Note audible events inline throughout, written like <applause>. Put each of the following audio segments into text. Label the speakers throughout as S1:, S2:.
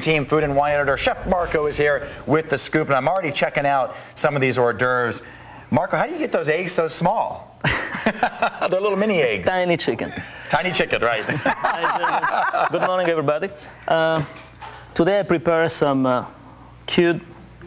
S1: Team food and wine editor Chef Marco is here with the scoop, and I'm already checking out some of these hors d'oeuvres. Marco, how do you get those eggs so small? <laughs> They're little mini eggs.
S2: Tiny chicken.
S1: Tiny chicken, right? <laughs>
S2: Good morning, everybody. Uh, today I prepare some uh, cute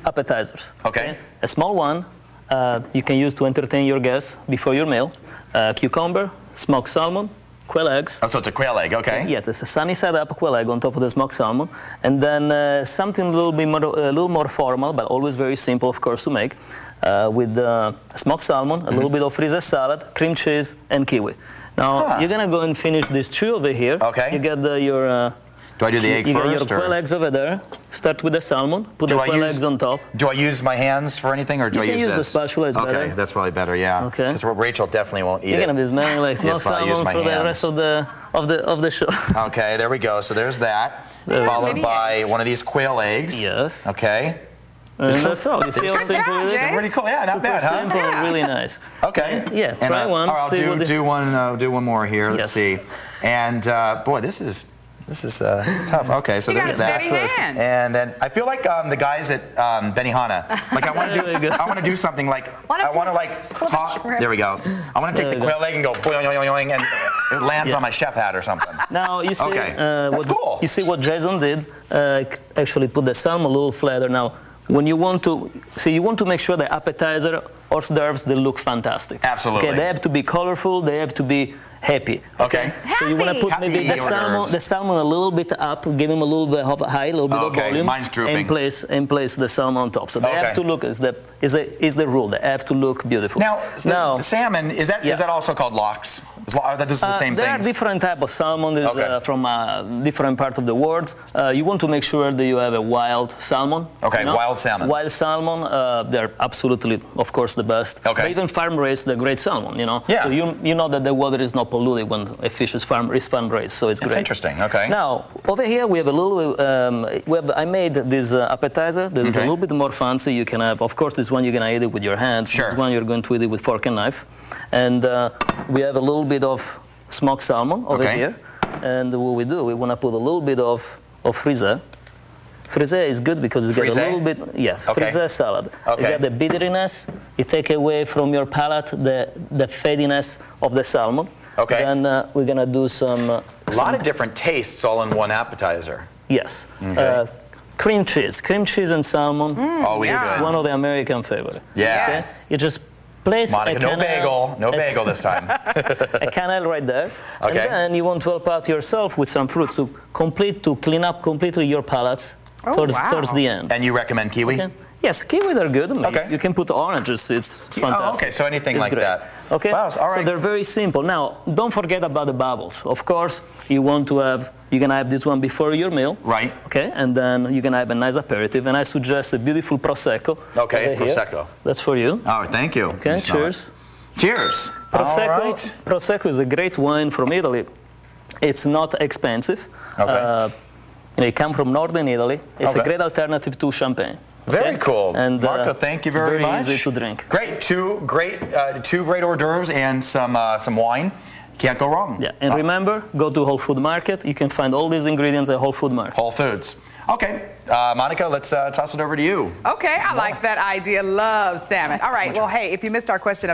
S2: appetizers.
S1: Okay.
S2: A small one uh, you can use to entertain your guests before your meal. Uh, cucumber, smoked salmon, quail eggs.
S1: oh, so it's a quail egg, okay?
S2: Yes, it's a sunny side up quail egg on top of the smoked salmon, and then uh, something a little bit more, a little more formal, but always very simple, of course, to make, uh, with uh, smoked salmon, a
S1: Mm-hmm.
S2: little bit of frisée salad, cream cheese, and kiwi. Now
S1: Huh.
S2: you're gonna go and finish these two over here.
S1: Okay.
S2: You get the, your.
S1: Do I do the egg
S2: you
S1: first?
S2: got your
S1: or-
S2: quail eggs over there. Start with the salmon. Put
S1: Do
S2: the
S1: I
S2: quail
S1: use-
S2: eggs on top.
S1: Do I use my hands for anything, or do
S2: You
S1: I
S2: can
S1: use
S2: use the
S1: this?
S2: spatula, it's
S1: okay,
S2: better.
S1: that's probably better. Yeah.
S2: Okay.
S1: Because Rachel definitely won't eat
S2: You're
S1: it.
S2: gonna be smelling like smoked
S1: If I use
S2: salmon
S1: my
S2: for the rest of the of the of the show. <laughs>
S1: Okay, there we go. So there's that,
S2: There.
S1: followed by
S3: eggs.
S1: one of these quail eggs.
S2: yes.
S1: Okay.
S2: And that's all. You see how
S3: Good
S2: simple
S3: job,
S2: it is?
S3: Jay.
S1: Pretty cool. Yeah, not
S2: Super
S1: bad, huh?
S2: simple and really nice. <laughs>
S1: Okay.
S2: Yeah,
S1: And,
S2: try
S1: uh,
S2: one,
S1: All right, I'll
S2: see
S1: do
S2: what the-
S1: do one uh, do one more here. Let's
S2: Yes.
S1: see. And uh, boy, this is this is uh, tough. <laughs> Okay, so
S3: You got a
S1: there's that.
S3: hand.
S1: And then I feel like um, the guys at um, Benihana. <laughs> Like I want to do. I want to do something like <laughs> I want to like talk. There we go. I want to take
S2: There
S1: the quail egg and go boing boing boing and it lands
S2: Yeah.
S1: on my chef hat or something.
S2: Now you see,
S1: Okay.
S2: uh,
S1: That's
S2: what,
S1: cool.
S2: you see what Jason did. Uh, actually, put the salmon a little flatter. Now, when you want to see, you want to make sure the appetizer hors d'oeuvres they look fantastic.
S1: Absolutely.
S2: Okay, they have to be colorful. They have to be happy.
S1: Okay.
S2: So you want to
S3: Happy.
S2: put maybe the salmon, the salmon a little bit up, give him a little bit of a high, a little bit
S1: Okay,
S2: of volume,
S1: mine's drooping.
S2: and place and place the salmon on top. So they
S1: Okay.
S2: have to look is the is the is the rule. They have to look beautiful.
S1: Now, the,
S2: now
S1: the salmon is that is
S2: Yeah.
S1: that also called lox? Is, are that just the
S2: Uh,
S1: same
S2: there
S1: things?
S2: are different type of salmon
S1: Okay.
S2: uh, from uh, different parts of the world. Uh, you want to make sure that you have a wild salmon.
S1: Okay,
S2: you know?
S1: wild salmon.
S2: Wild salmon, uh, they're absolutely, of course, the best.
S1: Okay.
S2: But even farm raised, they're great salmon. You know.
S1: Yeah.
S2: So you you know that the water is not polluted when a fish is farm is farm raised, so it's
S1: It's
S2: great.
S1: interesting. Okay.
S2: Now over here we have a little. Um, we have, I made this uh, appetizer. That is
S1: Okay.
S2: a little bit more fancy. You can have, of course, this one you're gonna eat it with your hands.
S1: Sure.
S2: This one you're going to eat it with fork and knife. And uh, we have a little bit of smoked salmon over
S1: Okay.
S2: here. And what we do, we want to put a little bit of, of frisée. Frisée is good because it's got a little bit, yes,
S1: Okay.
S2: frisée salad.
S1: Okay.
S2: You got the bitterness, it take away from your palate the, the fattiness of the salmon.
S1: Okay.
S2: Then uh, we're gonna do some, uh,
S1: A lot of different tastes all in one appetizer.
S2: yes,
S1: Okay.
S2: uh, cream cheese, cream cheese and salmon.
S1: Always
S3: yeah.
S1: good.
S2: It's one of the American favorite.
S1: Yeah.
S3: Yes.
S2: You just place
S1: Monica,
S2: a
S1: no bagel. No
S2: a-
S1: bagel this time. <laughs>
S2: a cannel right there.
S1: Okay.
S2: And then you want to help out yourself with some fruits to complete to clean up completely your palate
S3: Oh,
S2: towards
S3: wow.
S2: towards the end.
S1: and you recommend kiwi?
S2: Okay. Yes, kiwis are good. I
S1: Okay.
S2: You can put oranges. It's, it's
S1: Oh,
S2: fantastic.
S1: okay, so anything
S2: It's
S1: like
S2: great.
S1: that.
S2: Okay.
S1: Wow, all
S2: So they're very simple. Now, don't forget about the bubbles. Of course, you want to have. You can have this one before your meal.
S1: Right.
S2: Okay. And then you can have a nice aperitif. And I suggest a beautiful prosecco.
S1: Okay,
S2: over here.
S1: Prosecco.
S2: That's for you.
S1: Oh, thank you.
S2: Okay.
S1: Let me smell it.
S2: Cheers.
S1: Cheers.
S2: Prosecco,
S1: All right.
S2: Prosecco is a great wine from Italy. It's not expensive.
S1: Okay.
S2: Uh, you know, it comes from northern Italy. It's
S1: Okay.
S2: a great alternative to champagne.
S1: Very cool.
S2: And, uh,
S1: Marco, thank you
S2: it's
S1: very,
S2: very
S1: much.
S2: easy to drink.
S1: Great. Two great, uh, two great hors d'oeuvres and some uh, some wine. Can't go wrong.
S2: Yeah, and
S1: Uh,
S2: remember, go to Whole Food Market. You can find all these ingredients at Whole Food Market.
S1: Whole Foods. Okay, uh, Monica, let's uh, toss it over to you.
S3: Okay, I like that idea. Love salmon. All right, well, hey, if you missed our question,